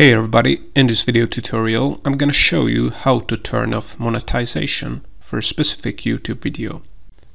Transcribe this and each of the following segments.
Hey everybody, in this video tutorial I'm gonna show you how to turn off monetization for a specific YouTube video.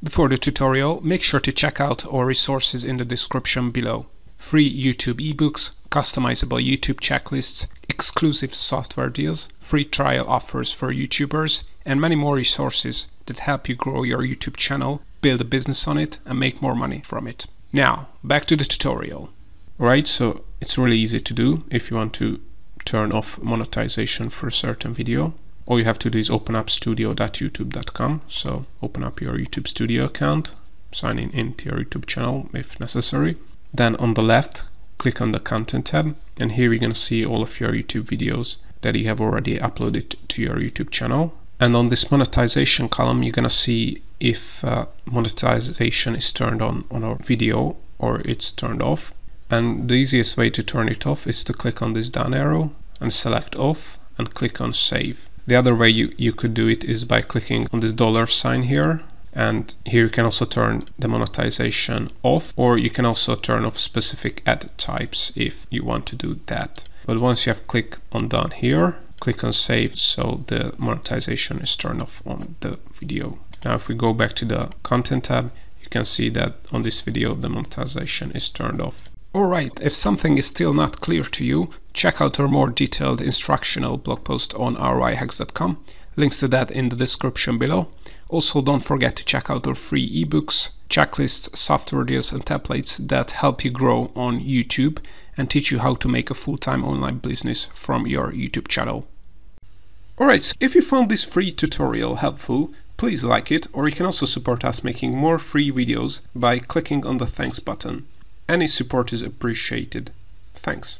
Before the tutorial, make sure to check out our resources in the description below. Free YouTube ebooks, customizable YouTube checklists, exclusive software deals, free trial offers for YouTubers, and many more resources that help you grow your YouTube channel, build a business on it, and make more money from it. Now, back to the tutorial. Right, so it's really easy to do if you want to turn off monetization for a certain video. All you have to do is open up studio.youtube.com. So open up your YouTube Studio account, sign in into your YouTube channel if necessary. Then on the left, click on the content tab and here you're going to see all of your YouTube videos that you have already uploaded to your YouTube channel. And on this monetization column, you're going to see if uh, monetization is turned on on a video or it's turned off. And the easiest way to turn it off is to click on this down arrow and select off and click on save. The other way you, you could do it is by clicking on this dollar sign here and here you can also turn the monetization off or you can also turn off specific ad types if you want to do that. But once you have clicked on down here, click on save so the monetization is turned off on the video. Now if we go back to the content tab, you can see that on this video the monetization is turned off. Alright, if something is still not clear to you, check out our more detailed instructional blog post on roihacks.com. Links to that in the description below. Also, don't forget to check out our free ebooks, checklists, software deals, and templates that help you grow on YouTube and teach you how to make a full time online business from your YouTube channel. Alright, if you found this free tutorial helpful, please like it, or you can also support us making more free videos by clicking on the thanks button. Any support is appreciated. Thanks.